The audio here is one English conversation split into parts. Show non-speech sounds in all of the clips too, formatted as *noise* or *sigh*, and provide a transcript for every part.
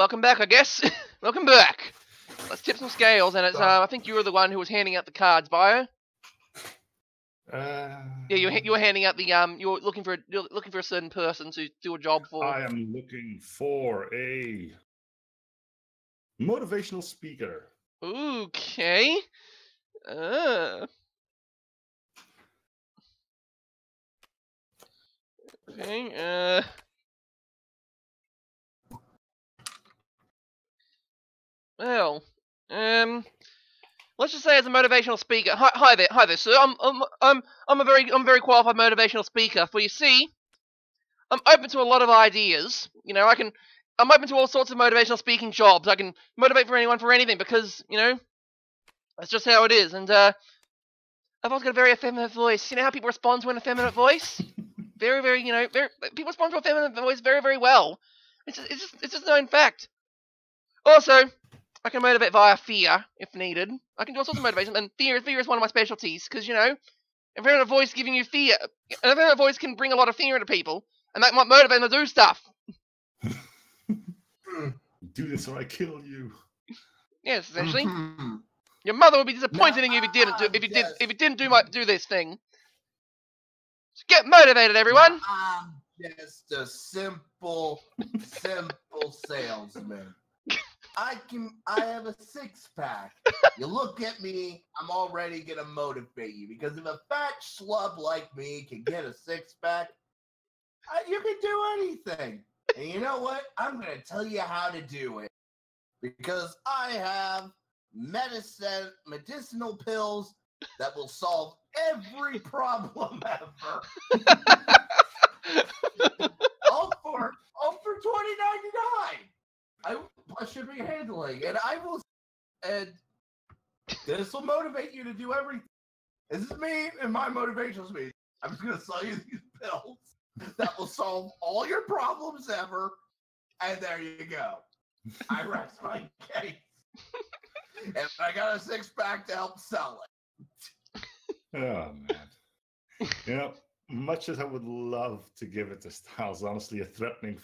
Welcome back, I guess. *laughs* Welcome back. Let's tip some scales, and it's uh, I think you were the one who was handing out the cards, Bio. Uh, Yeah, you were, you were handing out the um, You're looking for a, you're looking for a certain person to do a job for. I am looking for a motivational speaker. Okay. Uh. Okay. Uh. Well, um, let's just say as a motivational speaker. Hi, hi there, hi there, sir. I'm, I'm, I'm, I'm a very, I'm a very qualified motivational speaker. For you see, I'm open to a lot of ideas. You know, I can, I'm open to all sorts of motivational speaking jobs. I can motivate for anyone for anything because you know that's just how it is. And uh, I've also got a very effeminate voice. You know how people respond to an effeminate voice? very, very, you know, very people respond to a feminine voice very, very well. It's just, it's just, it's just a known fact. Also, I can motivate via fear if needed. I can do all sorts of motivation, and fear, fear is one of my specialties because you know, if you're in a voice giving you fear, an effeminate voice can bring a lot of fear into people, and that might motivate them to do stuff. *laughs* Do this or I kill you. Yes, essentially. Mhm. Your mother would be disappointed in you if you didn't do if you did if you didn't do my do this thing. So get motivated, everyone. I'm just a simple, simple salesman. I can. I have a six pack. You look at me. I'm already gonna motivate you because if a fat schlub like me can get a six pack, I, you can do anything. And you know what? I'm gonna tell you how to do it because I have medicine, medicinal pills that will solve every problem *laughs* ever. *laughs* all for all for twenty ninety nine. I, should be handling, and I will, and this will motivate you to do everything. This is me and my motivation is me. I'm just gonna sell you these pills that will solve all your problems ever, and there you go. I rest my case, and I got a six pack to help sell it. *laughs* Oh man. you know, much as I would love to give it to Styles, honestly, a threatening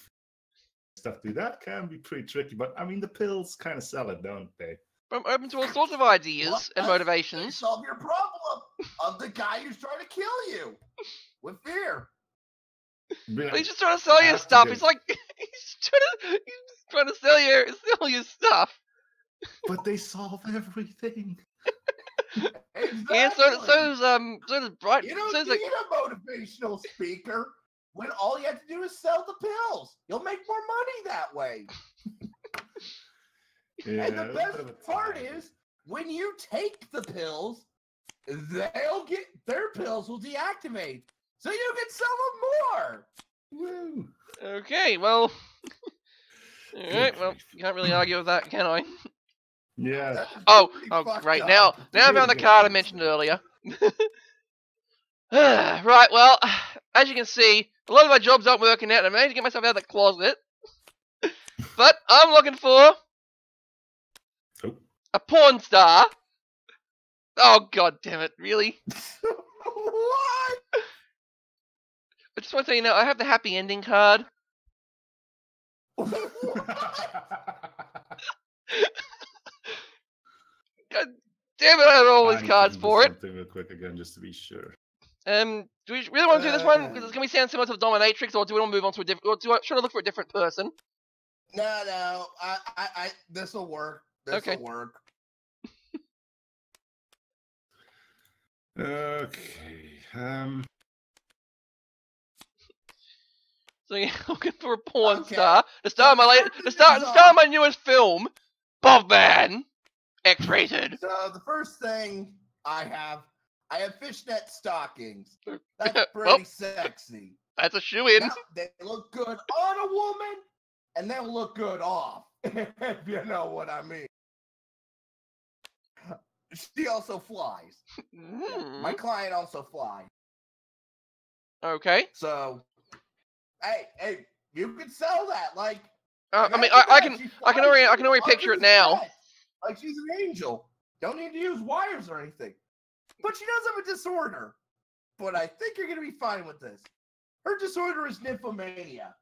stuff to that can be pretty tricky. But I mean, the pills kind of sell it, don't they? I'm open to all sorts of ideas Well, and motivations. solve your problem of the guy who's trying to kill you with fear. Yeah, But he's just trying to sell you stuff. He's like *laughs* he's trying to he's trying to sell you sell you stuff. but they solve everything. *laughs* Exactly. And so so does um so does bright you don't so does need like, a motivational speaker when all you have to do is sell the pills. You'll make more money that way. Yeah, and the best bit of a part is when you take the pills, they'll get their pills will deactivate. So you can sell them more. Woo. Okay, well *laughs* Alright, well you can't really argue with that, can I? Yeah, Oh, oh right up. now now I Really found the card I mentioned earlier. *laughs* *sighs* right, well, as you can see, a lot of my jobs aren't working out. and I managed to get myself out of the closet. *laughs* But I'm looking for Oh. a porn star. Oh god damn it, really? *laughs* what? I just want to tell you now, I have the happy ending card. *laughs* God damn it, I have all these cards for it. Something real quick again, just to be sure. Um, do we really want to do this one? Uh. Because it's going to be sound similar to the Dominatrix, or do we want to move on to a different, or do I, should I look for a different person? No, no. I, I, I this will work. This Okay. will work. Okay. Um. So you're *laughs* looking for a porn Okay. star. The star of my late, the star, the star of my newest film, Bobman, X-rated. So the first thing I have, I have fishnet stockings. *laughs* That's *laughs* pretty Well. sexy. That's a shoe in. They look good on a woman, and they'll look good off. *laughs* if you know what I mean. She also flies. My Hmm. client also flies. Okay. So, hey, hey, you can sell that. Like, Uh, I mean, I, I can, I can already, I can already picture it now. Like she's an angel. Don't need to use wires or anything. But she does have a disorder. But I think you're gonna be fine with this. Her disorder is nymphomania.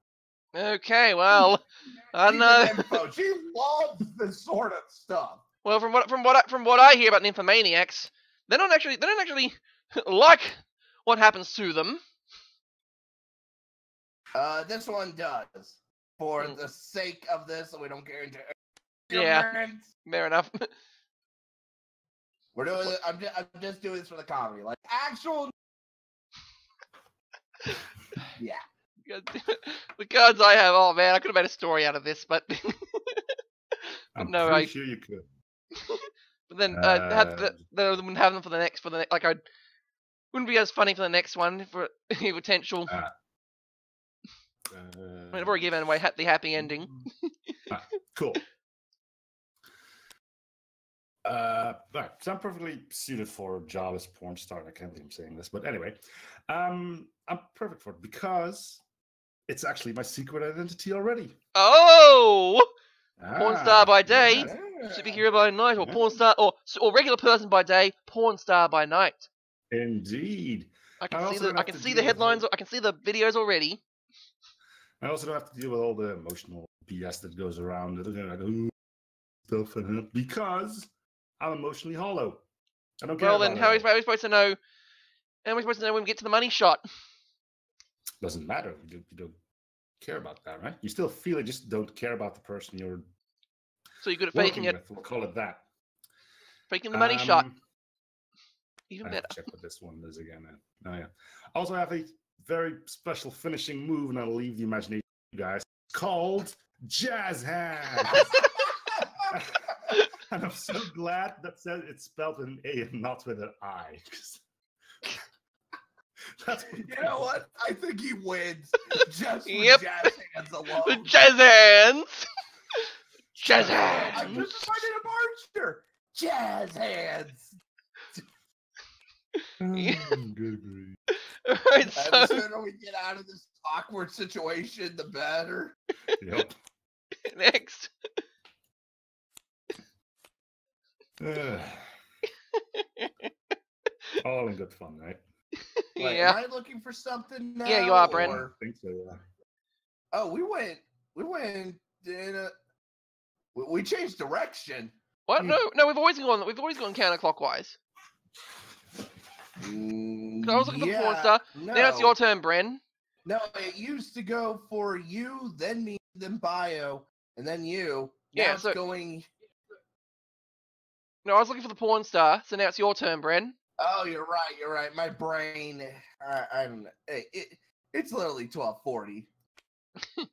Okay, well, *laughs* I know. *laughs* She loves this sort of stuff. Well, from what from what I, from what I hear about nymphomaniacs, they don't actually they don't actually *laughs* like what happens to them. Uh, this one does. For Mm. the sake of this, so we don't get into Yeah. Fair enough. We're doing. it- I'm just, I'm just doing this for the comedy. Like actual. *laughs* Yeah. God damn it. the cards I have. Oh man, I could have made a story out of this, but *laughs* I'm no, pretty I- sure you could. *laughs* but then uh, had Uh, the, the, wouldn't have them for the next for the ne- like I wouldn't be as funny for the next one for potential. Uh, I mean, I've already given away ha- the happy ending. Cool. Uh, right, so I'm perfectly suited for Java's porn star. I can't believe I'm saying this, but anyway, um, I'm perfect for it because it's actually my secret identity already. Oh, Porn star by day, Yeah. superhero by night, or Yeah. porn star, or or regular person by day, porn star by night. Indeed. I I can see the I can see the headlines. all- I can see the videos already. I also don't have to deal with all the emotional BS that goes around it, you know, like ooh, stuff, because I'm emotionally hollow. I don't care. Well, then how are we, how are we supposed to know? How are we supposed to know when we get to the money shot? Doesn't matter. You don't, you don't care about that, right? You still feel it, just don't care about the person you're So you're good at faking it, with. We'll call it that. faking the money shot. Um, Even I better. check what this one is again. Then. Oh yeah. Also, I have a very special finishing move, and I'll leave the imagination, you guys. Called Jazz Hands. *laughs* *laughs* and I'm so glad that said it's spelled with an A and not with an I. *laughs* That's what You know what? I think he wins just for Yep. jazz hands alone. jazz hands. Jazz hands. I'm hands. just finding a marcher. Jazz hands. *laughs* Mm, Good grief. Alright, so the sooner we get out of this awkward situation, the better. Yep. next. All in good fun, right? *laughs* Wait, yeah. Am I looking for something now? Yeah, you are, Bren. or- I think so, yeah. Oh, we went. We went in a. we- We changed direction. What? Hmm. No, no. We've always gone. We've always gone counterclockwise. Mm, I was looking for porn yeah, star. No, Now it's your turn, Bren. no, it used to go for you, then me, then bio, and then you. Now Yeah, it's so- going. No, I was looking for the porn star. So now it's your turn, Bren. Oh, you're right. You're right. My brain. I, I don't know. Hey, it, it's literally twelve forty. *laughs*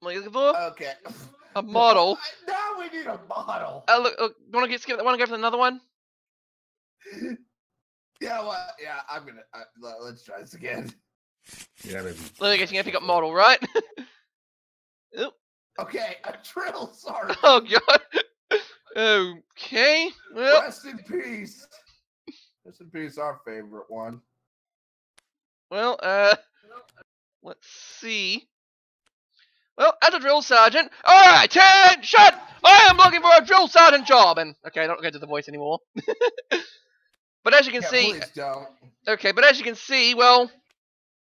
What are you looking for? Okay. *laughs* a model. *laughs* Now we need a model. Uh, look, look, want to get skip? Want to go for another one? Yeah, well, yeah. I'm gonna. Uh, le- let's try this again. Yeah, baby. Let me guess. You have to pick up model, right? Okay, a trill. Sorry. oh god. Okay. Well, Rest in peace. Rest in peace, our favorite one. well. Uh, let's see. Well, as a drill sergeant, all right, attention! I am looking for a drill sergeant job, and okay, I don't go to the voice anymore. *laughs* but as you can Yeah, see, please don't. Okay, but as you can see, well,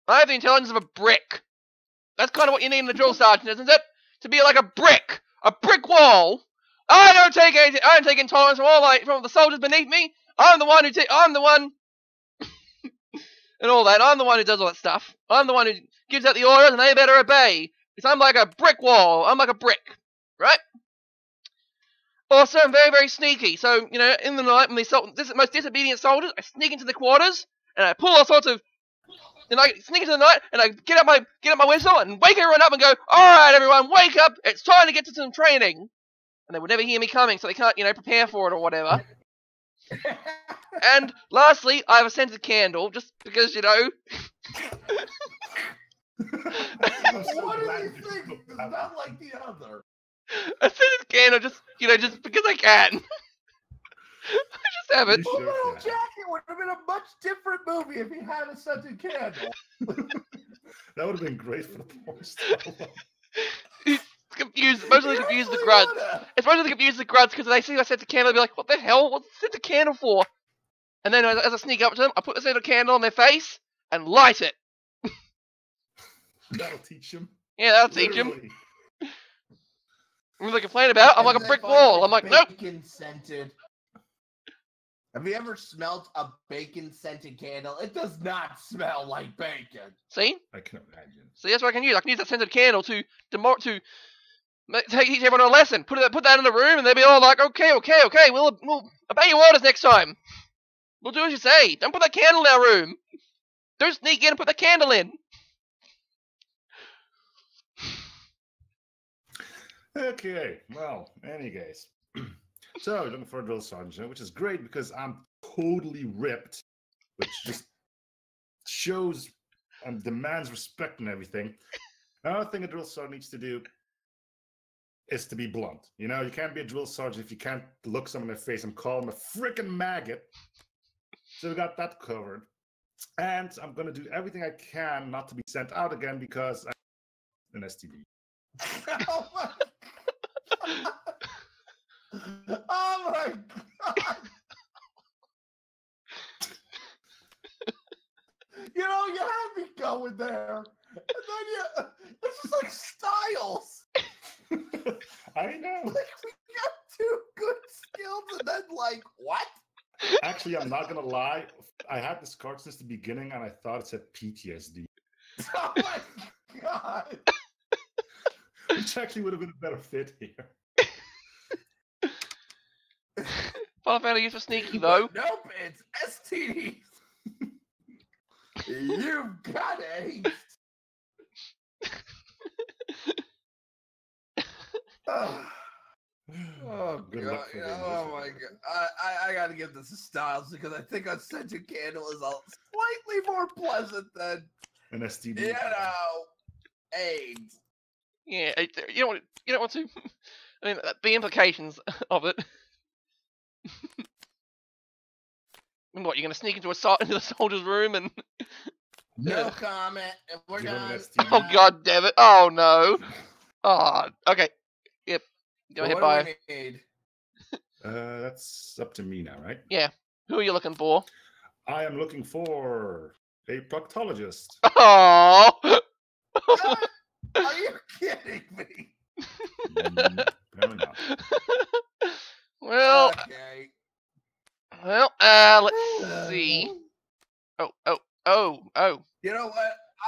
I have the intelligence of a brick. That's kind of what you need in a drill sergeant, isn't it? To be like a brick, a brick wall. I don't take any, I don't take intolerance from all my from the soldiers beneath me. I'm the one who ta- I'm the one, *laughs* and all that. I'm the one who does all that stuff. I'm the one who gives out the orders, and they better obey. Because I'm like a brick wall. I'm like a brick, right? Also, I'm very, very sneaky. So, you know, in the night, when sol- dis- most disobedient soldiers, I sneak into the quarters, and I pull all sorts of and I sneak into the night and I get up my get up my whistle and wake everyone up and go, Alright everyone, wake up, it's time to get to some training and they would never hear me coming, so they can't, you know, prepare for it or whatever. *laughs* and lastly, I have a scented candle, just because, you know, so *laughs* what do glad these you things? spoke It's not like the other. a scented candle, just, you know, just because I can. *laughs* I just have it. You Full Metal. Jacket would have been a much different movie if he had a scented candle. That would have been great for the porn star. It's confused, mostly He confused the grunts. mostly confused the grunts because they see I set the candle, they'll be like, "What the hell? What's set the candle for?" And then as, as I sneak up to them, I put the scented candle on their face and light it. That'll teach them. Yeah, that'll teach them. Literally. When they complain about, it, I'm like a brick wall. I'm like, nope. Bacon scented. Have you ever smelled a bacon scented candle? It does not smell like bacon. See, I can imagine. see, that's what I can use. I can use that scented candle to demo- to teach everyone a lesson. Put it, put that in the room, and they'll be all like, okay, okay, okay. We'll we'll obey your orders next time. We'll do as you say. Don't put that candle in our room. Don't sneak in and put the candle in. Okay, well, any case. *clears throat* so, looking for a drill sergeant, which is great because I'm totally ripped, which just shows and demands respect and everything. Another thing a drill sergeant needs to do is to be blunt. You know, you can't be a drill sergeant if you can't look someone in the face and call them a freaking maggot. So we got that covered. And I'm going to do everything I can not to be sent out again because I'm an STD. *laughs* oh my *laughs* god. *laughs* you know, you had me going there. And then you it's just like styles. I know. Like we got two good skills and then like what? Actually, I'm not gonna lie. I had this card since the beginning, and I thought it said PTSD, *laughs* Oh my god. which actually would have been a better fit here. Final Fantasy for sneaky though. Nope, it's STDs. *laughs* You've got it. oh, oh Good god! luck for them, Oh my god! I, I I gotta give this to Styles because I think a scented candle is all slightly more pleasant than An STD. you know AIDS. Yeah, it- you don't want you don't want to. *laughs* I mean, uh, the implications *laughs* of it. *laughs* And what you're gonna sneak into a so- into the soldier's room and No Yeah. comment. And we're Give him an done. Oh god damn it! Oh no! Oh, okay. Yep. Go So ahead, what bye. Do we need? Uh, that's up to me now, right? Yeah. Who are you looking for? I am looking for a proctologist. *laughs* Oh. *laughs* Are you *laughs* kidding me? Well, okay. well. Uh, let's see. *sighs* Oh, oh, oh, oh. You know what?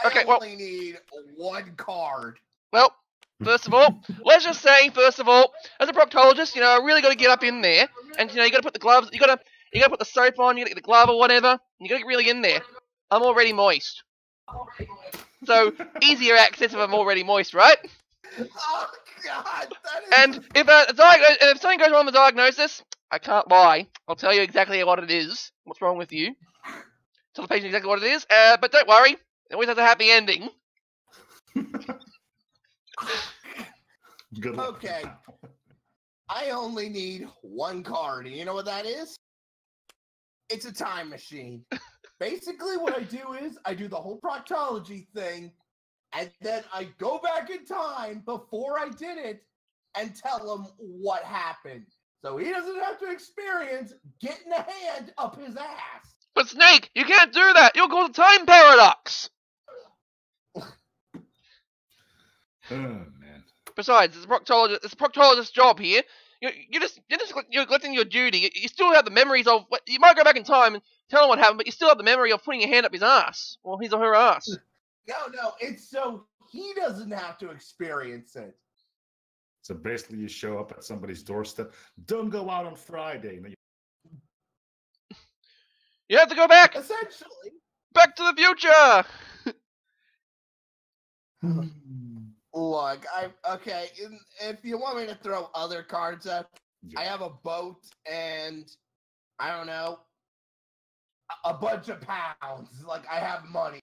I Okay, well- only need one card. Well, first of all, let's just say, first of all, as a proctologist, you know, I really got to get up in there, and you know, you got to put the gloves, you got to, you got to put the soap on, you got to get the glove or whatever, and you got to get really in there. I'm already moist, so easier access if I'm already moist, right? Oh God! That is And if a, diag- if something goes wrong with the diagnosis, I can't lie. I'll tell you exactly what it is. What's wrong with you? Tell the patient exactly what it is. Uh, but don't worry, it always has a happy ending. *laughs* *laughs* Good luck. Okay. *laughs* I only need one card. And you know what that is? It's a time machine. *laughs* Basically, what I do is I do the whole proctology thing, and then I go back in time before I did it and tell him what happened. So he doesn't have to experience getting a hand up his ass. But Snake, you can't do that. You'll cause a time paradox. Oh man. Besides, it's a proctologist. It's a proctologist's job here. You, you just, you're just, you're neglecting your duty. You, you still have the memories of. what- You might go back in time and tell him what happened, but you still have the memory of putting your hand up his ass, or his or her ass. *laughs* No, no, it's so he doesn't have to experience it. So basically, you show up at somebody's doorstep. Don't go out on Friday. You have to go back, Essentially. back to the future. *laughs* Hmm. You- Look, I okay. in- If you want me to throw other cards out, I have a boat and I don't know a- a bunch of pounds. Like I have money.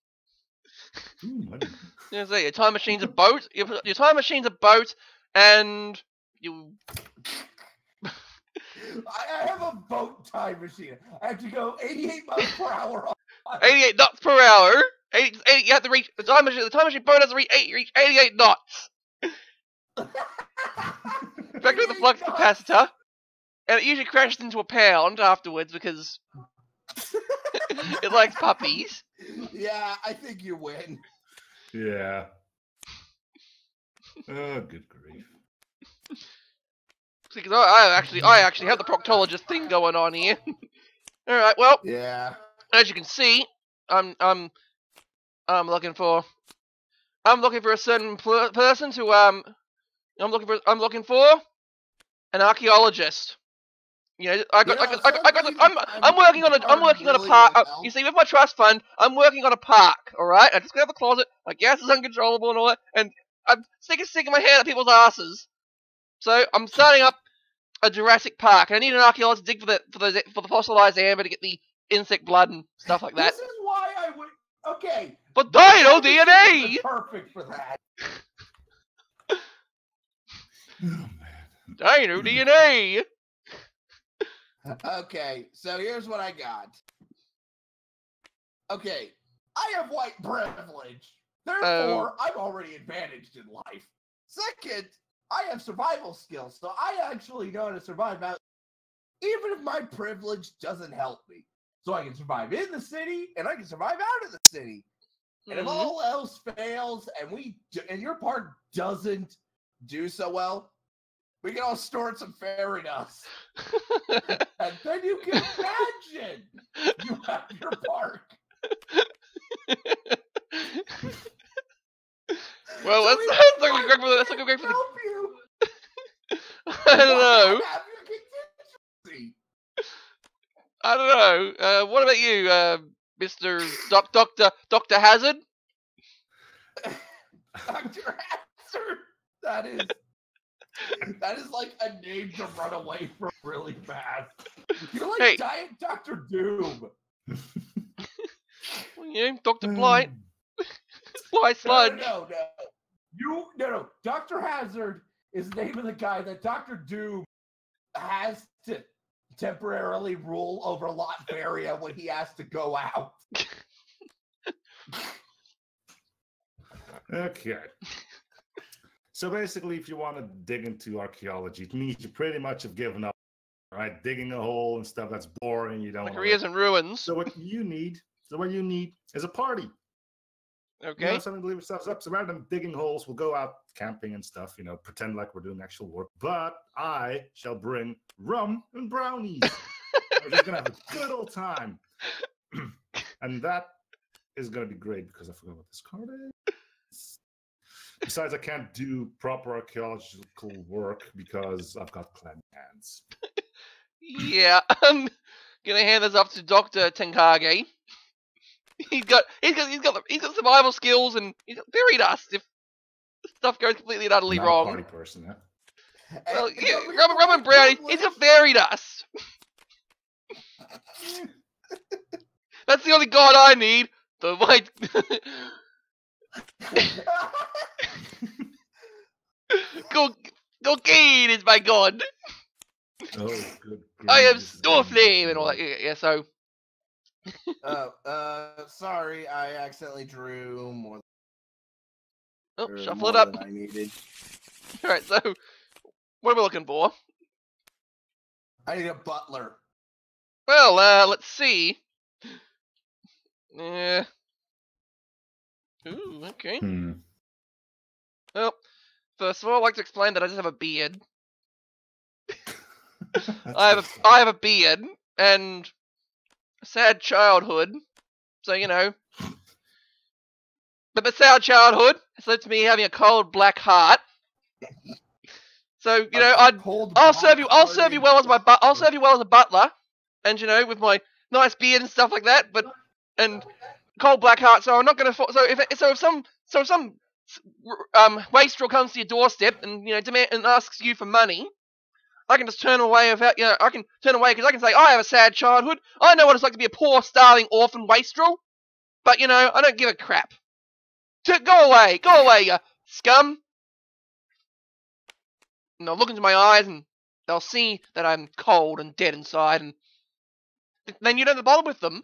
Ooh, money. *laughs* You your time machine's a boat. Your, your time machine's a boat, and you. *laughs* I, I have a boat time machine. I have to go 88 miles per hour. on- *laughs* 88 knots per hour. 80, 80, you have to reach the time machine. The time machine boat has to reach, 8, reach 88 knots. *laughs* Back to the flux knots. capacitor, and it usually crashes into a pound afterwards because *laughs* it likes puppies. Yeah, I think you win. Yeah. Oh, good grief. Because I, I actually, I actually have the proctologist thing going on here. *laughs* All right. Well, Yeah. as you can see, I'm, I'm, I'm looking for, I'm looking for a certain person to, um, I'm looking for, I'm looking for an archaeologist. You know, I got, I You know, got, I got, I got I'm, I'm working on a, I'm working on a park. Uh, you see, with my trust fund, I'm working on a park. All right, I just got out of the closet. My gas is uncontrollable and all that, and I'm sick of sticking my hand at people's asses. So I'm starting up a Jurassic Park. and I need an archaeologist to dig for the for the for the fossilized amber to get the insect blood and stuff like that. This is why I would. Okay. But dino DNA. Perfect for that. *laughs* Oh. Dino DNA. Okay, so here's what I got. Okay, I have white privilege. Therefore, Oh. I'm already advantaged in life. Second, I have survival skills, so I actually know how to survive out, even if my privilege doesn't help me. So I can survive in the city, and I can survive out of the city. And if Mhm. all else fails, and we d- and your part doesn't do so well, we can all store some fairy dust. *laughs* And then you can imagine you have your park. well, So that's can *laughs* looking great for the, that's looking great for the. help you. *laughs* I don't know. Have your contingency. I don't know. Uh, what about you, uh, Mister Doc, Doctor Doctor Hazard? *laughs* Dr. Hazard. That is that is like a name to run away from really fast. You're like Hey. Giant Doctor Doom. *laughs* Well, you Doctor Blight, *laughs* Fly No, Sludge. no, no. You no no. Doctor Hazard is the name of the guy that Doctor Doom has to temporarily rule over Latveria when he has to go out. *laughs* Okay. So basically, if you want to dig into archaeology, it means you pretty much have given up, right? Digging a hole and stuff that's boring. You don't. My wanna career's do. in ruins. So what you need, so what you need is a party. You Okay. know, something to leave ourselves up. So rather than digging holes, we'll go out camping and stuff. You know, pretend like we're doing actual work. But I shall bring rum and brownies. *laughs* we're just gonna have a good old time, *clears throat* and that is gonna be great because I forgot what this card is. Besides, I can't do proper archaeological work because I've got clammy hands. *laughs* Yeah, I'm gonna hand this off to Doctor Tenkage. He's got, he's got, he's got, the, he's got survival skills and he's got fairy dust if stuff goes completely and utterly Not a wrong. party person, huh? Well, And- yeah, but we Robin, have Robin Brown, he's privilege. got fairy dust. That's the only god I need. The white. *laughs* Go, cocaine is my god. Oh, good. I am grief. Storeflame and all that. Yeah, yeah, so Oh, uh, sorry, I accidentally drew more. oh, shuffle more it up. I needed. *laughs* All right, so what are we looking for? I need a butler. Well, uh, let's see. Yeah. Ooh, okay. Hmm. Well, first of all, I'd like to explain that I just have a beard. *laughs* I have a, I have a beard and sad childhood. So you know. But the sad childhood has led to me having a cold black heart. So you know, I'd, I'll serve you. I'll serve you well as my but. I'll serve you well as a butler, and you know, with my nice beard and stuff like that. But and cold black heart. So I'm not gonna. fo- So if so, if some so if some um wastrel comes to your doorstep and you know demand and asks you for money, I can just turn away without. You know, I can turn away because I can say I have a sad childhood. I know what it's like to be a poor, starving orphan wastrel. But you know, I don't give a crap. T- go away, go away, you scum. And they'll look into my eyes and they'll see that I'm cold and dead inside, and then you don't have to bother with them.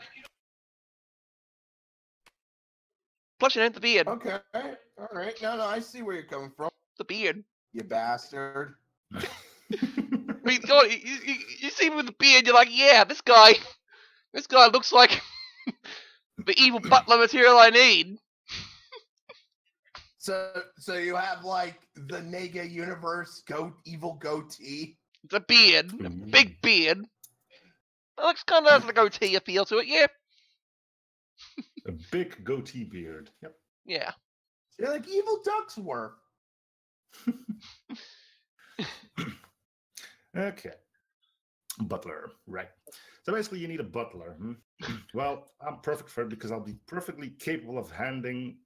Plus, you don't have the beard. Okay, all right. No, no, I see where you're coming from, The beard. you bastard. *laughs* I mean, God, you, you, you see me with the beard, you're like, yeah, this guy, *laughs* this guy looks like *laughs* the evil butler material I need. *laughs* So, so you have like the Nega universe goat evil goatee. It's a beard, a Mm. big beard. It looks kind of has a goatee feel to it. Yeah, A big goatee beard. Yep. yeah. You're like evil Duckworth. Okay. Butler, right. So basically, you need a butler. hmm? *clears throat* well, I'm perfect for it because I'll be perfectly capable of handling,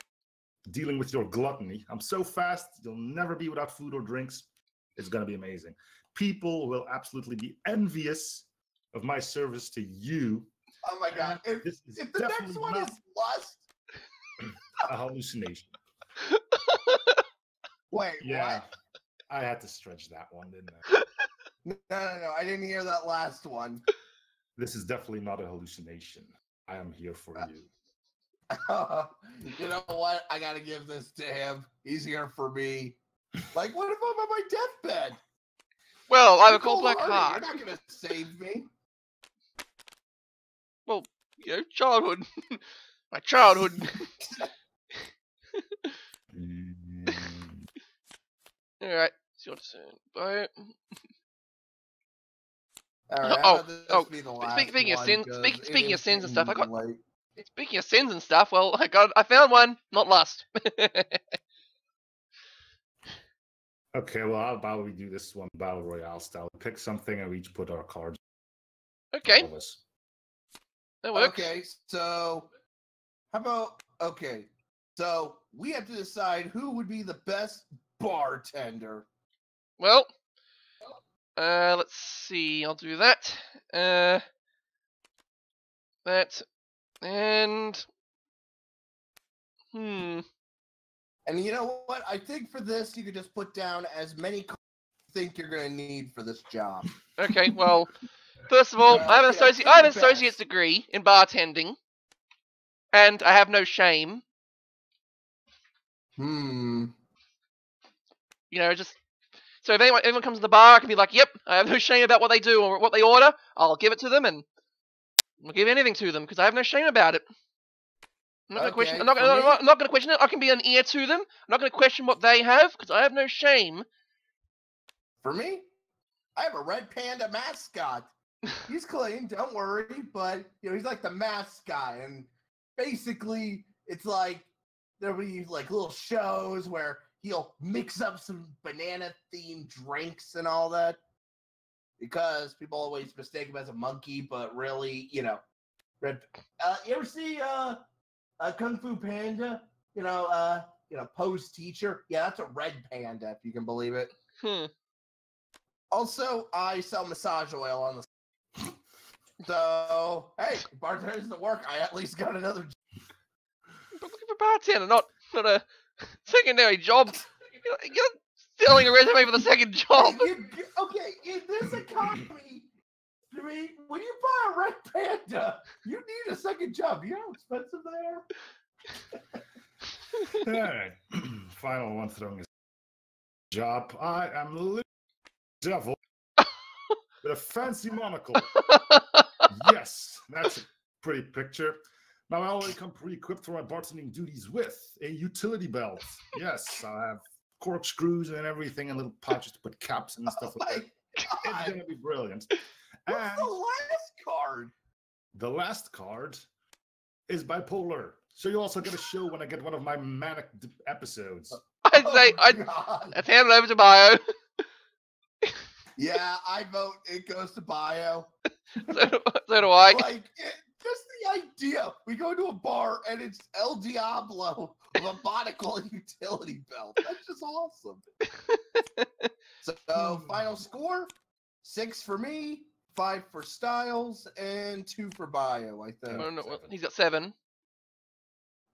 dealing with your gluttony. I'm so fast, you'll never be without food or drinks. It's going to be amazing. People will absolutely be envious of my service to you. Oh my god! If, if the next one is lust, *clears throat* a hallucination. *laughs* wait, Yeah, I had to stretch that one, didn't I? *laughs* what? No, no, no! I didn't hear that last one. *laughs* This is definitely not a hallucination. I am here for uh, you. *laughs* you know what? I gotta give this to him. He's here for me. Like, what if I'm on my deathbed? Well, I have a cold black cold-hearted, heart. You're not gonna save me. You know, childhood. *laughs* My childhood. All right, See you turn. Bye. All right, Oh, how oh, be the spe- last speaking of sins- 'cause speak- speaking of sins and stuff, I got- late. Speaking of sins and stuff, well, I got, I found one, not lust. *laughs* Okay, well, how about we do this one battle royale style? Pick something and we each put our cards. okay, all of us. that works. Okay, so how about okay? So we have to decide who would be the best bartender. Well, uh, let's see. I'll do that. Uh, that and hmm. And you know what? I think for this, you could just put down as many cards you think you're going to need for this job. Okay, well, first of all, I have an Yeah, associate. I have an associate's degree in bartending, and I have no shame. Hmm. You know, just so if anyone, anyone comes to the bar, I can be like, "Yep, I have no shame about what they do or what they order. I'll give it to them, and I'll give anything to them because I have no shame about it." I'm not gonna question. I'm not, I'm not- I'm not gonna question it. I can be an ear to them. I'm not gonna question what they have because I have no shame. For me, I have a red panda mascot. He's clean, don't worry, but you know he's like the mascot, and basically it's like there'll be like little shows where he'll mix up some banana themed drinks and all that because people always mistake him as a monkey, but really, you know, red. Uh, you ever see uh, uh Kung Fu Panda? You know, uh, you know, Po's teacher. Yeah, that's a red panda, if you can believe it. Hmm. Also, I sell massage oil on the. *laughs* So hey, bartender doesn't work. I at least got another. I'm looking for bartender, not not a *laughs* secondary job. You're, you're selling a resume for the second job. Hey, you g- okay, in this economy, I mean, when you buy a red panda, you need a second job. You know how expensive they are. *laughs* All right. *clears throat* Final one throwing his job. I am literally a devil *laughs* with a fancy monocle. yes, that's a pretty picture. Now I already come pre-equipped for my bartending duties with a utility belt. Yes, I have corkscrews and everything, and little pouches to put caps and *laughs* Oh stuff my like that. It's gonna be brilliant. What's And the last card? the last card is bipolar. So you also get a show when I get one of my manic d- episodes. *laughs* I'd say Oh, I'd, God. I'd hand it over to Bio. Yeah, I vote it goes to bio. *laughs* so, do- so do I. like it, just the idea we go to a bar and it's El Diablo of a monocle and utility belt. That's just awesome. so hmm. final score: six for me, five for Styles, and two for Bio. I think. know, well, he's got seven.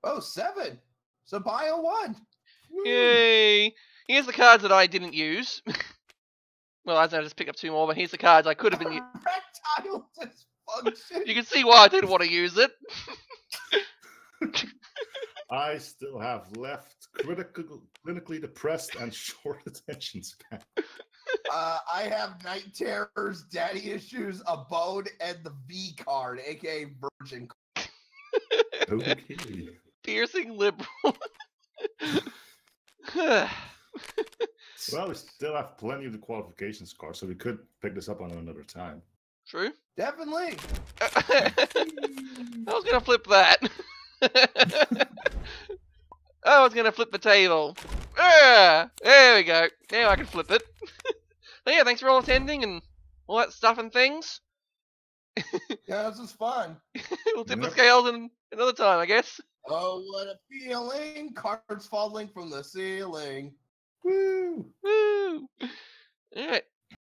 Oh, seven. So Bio won. Woo. Yay! Here's the cards that I didn't use. *laughs* well, I just picked up two more, but here's the cards I could have been. u- *laughs* Erectile dysfunction. You can see why I didn't want to use it. *laughs* I still have left critical, clinically depressed and short *laughs* attention span. Uh, I have night terrors, daddy issues, a bone, and the V card, aka virgin. Okay. Piercing liberal. *laughs* Well, we still have plenty of the qualification scores, so we could pick this up on another time. True. Definitely. *laughs* I was gonna flip that. *laughs* I was gonna flip the table. Ah, there we go. Now I can flip it. *laughs* but yeah, thanks for all attending and all that stuff and things. Yeah, this is fun. we'll tip the scales in another time, I guess. Oh, what a feeling! Cards falling from the ceiling. Woo! Woo! Alright.